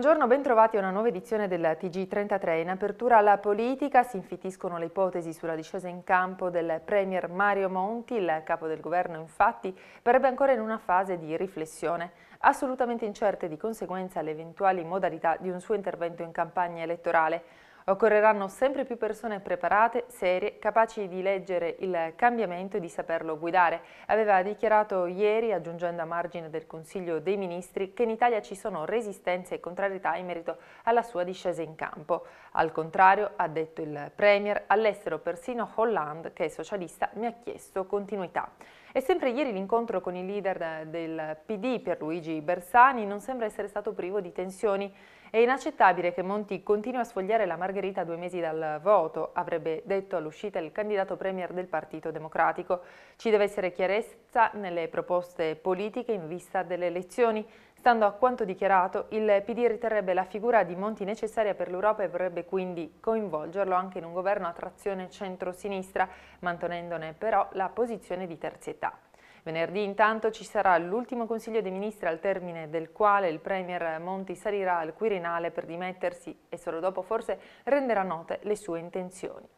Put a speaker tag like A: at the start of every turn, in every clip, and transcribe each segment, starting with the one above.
A: Buongiorno, bentrovati a una nuova edizione del TG33. In apertura alla politica si infittiscono le ipotesi sulla discesa in campo del Premier Mario Monti. Il capo del governo infatti parebbe ancora in una fase di riflessione, assolutamente incerte di conseguenza le eventuali modalità di un suo intervento in campagna elettorale. Occorreranno sempre più persone preparate, serie, capaci di leggere il cambiamento e di saperlo guidare. Aveva dichiarato ieri, aggiungendo a margine del Consiglio dei Ministri, che in Italia ci sono resistenze e contrarietà in merito alla sua discesa in campo. Al contrario, ha detto il Premier, all'estero persino Hollande, che è socialista, mi ha chiesto continuità. E sempre ieri l'incontro con il leader del PD, Pierluigi Bersani, non sembra essere stato privo di tensioni. È inaccettabile che Monti continui a sfogliare la Margherita due mesi dal voto, avrebbe detto all'uscita il candidato premier del Partito Democratico. Ci deve essere chiarezza nelle proposte politiche in vista delle elezioni. Stando a quanto dichiarato, il PD riterrebbe la figura di Monti necessaria per l'Europa e vorrebbe quindi coinvolgerlo anche in un governo a trazione centro-sinistra, mantenendone però la posizione di terzietà. Venerdì intanto ci sarà l'ultimo Consiglio dei Ministri al termine del quale il Premier Monti salirà al Quirinale per dimettersi e solo dopo forse renderà note le sue intenzioni.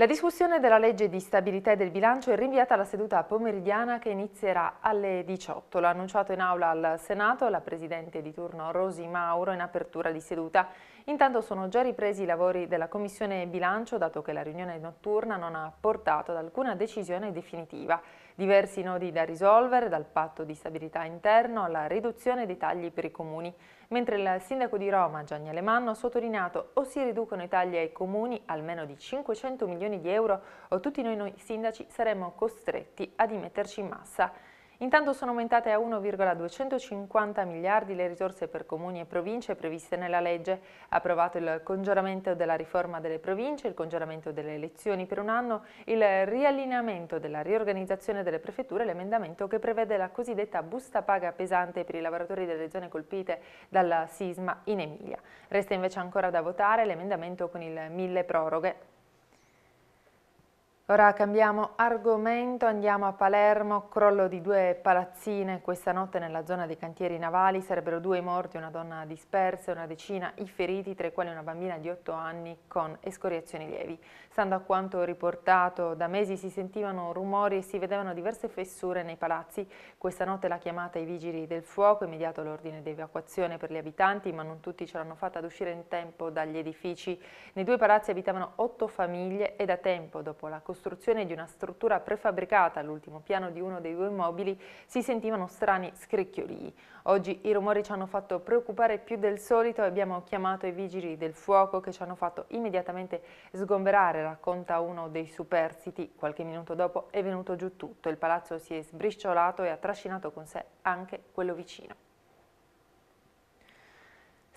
A: La discussione della legge di stabilità e del bilancio è rinviata alla seduta pomeridiana che inizierà alle 18. L'ha annunciato in aula al Senato la Presidente di turno Rosi Mauro in apertura di seduta. Intanto sono già ripresi i lavori della Commissione Bilancio dato che la riunione notturna non ha portato ad alcuna decisione definitiva. Diversi nodi da risolvere, dal patto di stabilità interno alla riduzione dei tagli per i comuni, mentre il sindaco di Roma, Gianni Alemanno, ha sottolineato o si riducono i tagli ai comuni almeno di 500 milioni di euro o tutti noi, noi sindaci saremmo costretti a dimetterci in massa. Intanto sono aumentate a 1,250 miliardi le risorse per comuni e province previste nella legge. Approvato il congelamento della riforma delle province, il congelamento delle elezioni per un anno, il riallineamento della riorganizzazione delle prefetture e l'emendamento che prevede la cosiddetta busta paga pesante per i lavoratori delle zone colpite dal sisma in Emilia. Resta invece ancora da votare l'emendamento con il mille proroghe. Ora cambiamo argomento, andiamo a Palermo, crollo di due palazzine questa notte nella zona dei cantieri navali, sarebbero due morti, una donna dispersa e una decina i feriti, tra i quali una bambina di 8 anni con escoriazioni lievi. Stando a quanto riportato, da mesi si sentivano rumori e si vedevano diverse fessure nei palazzi. Questa notte la chiamata ai vigili del fuoco, immediato l'ordine di evacuazione per gli abitanti, ma non tutti ce l'hanno fatta ad uscire in tempo dagli edifici. Nei due palazzi abitavano otto famiglie e da tempo, dopo la costruzione costruzione di una struttura prefabbricata all'ultimo piano di uno dei due immobili si sentivano strani scricchiolii. Oggi i rumori ci hanno fatto preoccupare più del solito e abbiamo chiamato i vigili del fuoco che ci hanno fatto immediatamente sgomberare, racconta uno dei superstiti. Qualche minuto dopo è venuto giù tutto, il palazzo si è sbriciolato e ha trascinato con sé anche quello vicino.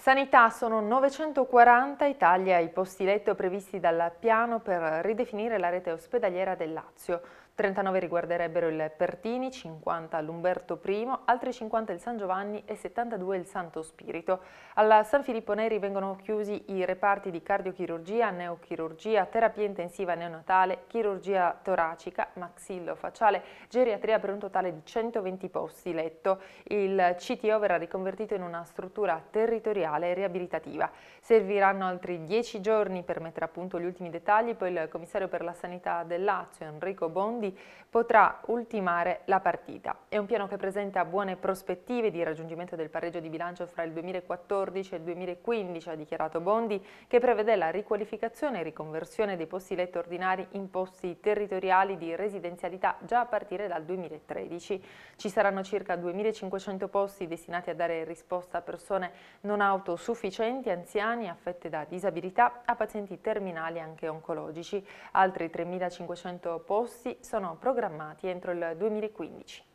A: Sanità sono 940 i tagli ai posti letto previsti dal piano per ridefinire la rete ospedaliera del Lazio. 39 riguarderebbero il Pertini, 50 l'Umberto I, altri 50 il San Giovanni e 72 il Santo Spirito. Alla San Filippo Neri vengono chiusi i reparti di cardiochirurgia, neochirurgia, terapia intensiva neonatale, chirurgia toracica, maxillo-facciale, geriatria per un totale di 120 posti letto. Il CTO verrà riconvertito in una struttura territoriale e riabilitativa. Serviranno altri 10 giorni per mettere a punto gli ultimi dettagli, poi il commissario per la sanità del Lazio, Enrico Bondi, quindi potrà ultimare la partita. È un piano che presenta buone prospettive di raggiungimento del pareggio di bilancio fra il 2014 e il 2015, ha dichiarato Bondi, che prevede la riqualificazione e riconversione dei posti letto ordinari in posti territoriali di residenzialità già a partire dal 2013. Ci saranno circa 2.500 posti destinati a dare risposta a persone non autosufficienti, anziani, affette da disabilità, a pazienti terminali anche oncologici. Altri 3.500 posti sono programmati entro il 2015.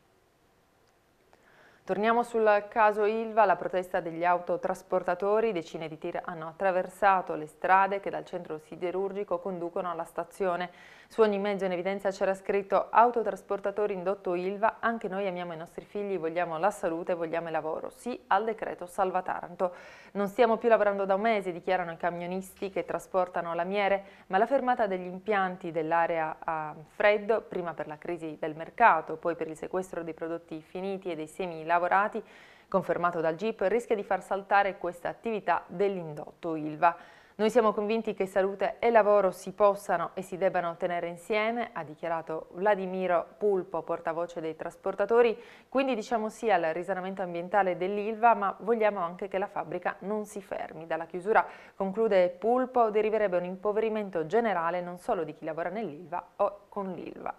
A: Torniamo sul caso Ilva, la protesta degli autotrasportatori, decine di tir hanno attraversato le strade che dal centro siderurgico conducono alla stazione. Su ogni mezzo in evidenza c'era scritto autotrasportatori indotto Ilva, anche noi amiamo i nostri figli, vogliamo la salute, vogliamo il lavoro, sì al decreto Salva Taranto. Non stiamo più lavorando da un mese, dichiarano i camionisti che trasportano la miere, ma la fermata degli impianti dell'area a freddo, prima per la crisi del mercato, poi per il sequestro dei prodotti finiti e dei semi lavorati, confermato dal GIP, rischia di far saltare questa attività dell'indotto ILVA. Noi siamo convinti che salute e lavoro si possano e si debbano tenere insieme, ha dichiarato Vladimiro Pulpo, portavoce dei trasportatori, quindi diciamo sì al risanamento ambientale dell'Ilva, ma vogliamo anche che la fabbrica non si fermi. Dalla chiusura, conclude Pulpo, deriverebbe un impoverimento generale non solo di chi lavora nell'Ilva o con l'Ilva.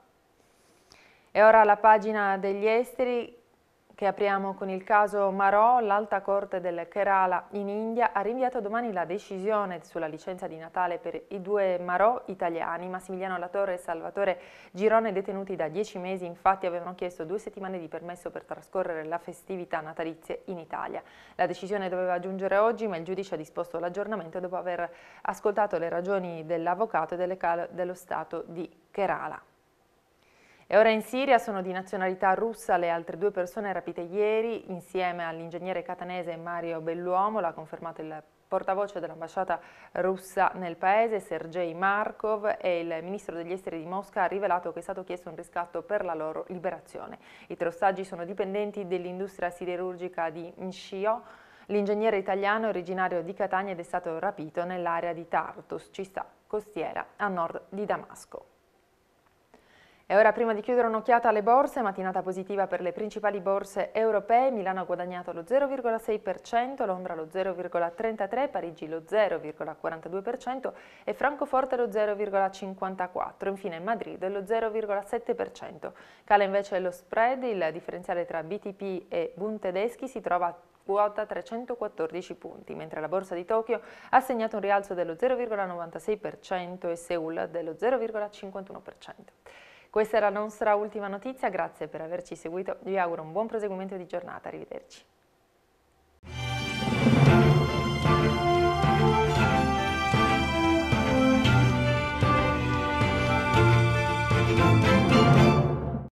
A: E ora la pagina degli esteri, che apriamo con il caso Marò, l'Alta Corte del Kerala in India ha rinviato domani la decisione sulla licenza di Natale per i due Marò italiani. Massimiliano Latorre e Salvatore Girone, detenuti da dieci mesi, infatti avevano chiesto due settimane di permesso per trascorrere la festività natalizia in Italia. La decisione doveva giungere oggi, ma il giudice ha disposto l'aggiornamento dopo aver ascoltato le ragioni dell'avvocato e dello Stato di Kerala. E ora in Siria sono di nazionalità russa le altre due persone rapite ieri insieme all'ingegnere catanese Mario Belluomo, l'ha confermato il portavoce dell'ambasciata russa nel paese, Sergei Markov, e il ministro degli esteri di Mosca ha rivelato che è stato chiesto un riscatto per la loro liberazione. I tre ostaggi sono dipendenti dell'industria siderurgica di Nshio, L'ingegnere italiano è originario di Catania ed è stato rapito nell'area di Tartus, città costiera a nord di Damasco. E ora prima di chiudere un'occhiata alle borse, mattinata positiva per le principali borse europee, Milano ha guadagnato lo 0,6%, Londra lo 0,33%, Parigi lo 0,42% e Francoforte lo 0,54%, infine Madrid lo 0,7%. Cala invece lo spread, il differenziale tra BTP e Bund tedeschi si trova a quota 314 punti, mentre la borsa di Tokyo ha segnato un rialzo dello 0,96% e Seoul dello 0,51%. Questa è la nostra ultima notizia, grazie per averci seguito, vi auguro un buon proseguimento di giornata, arrivederci.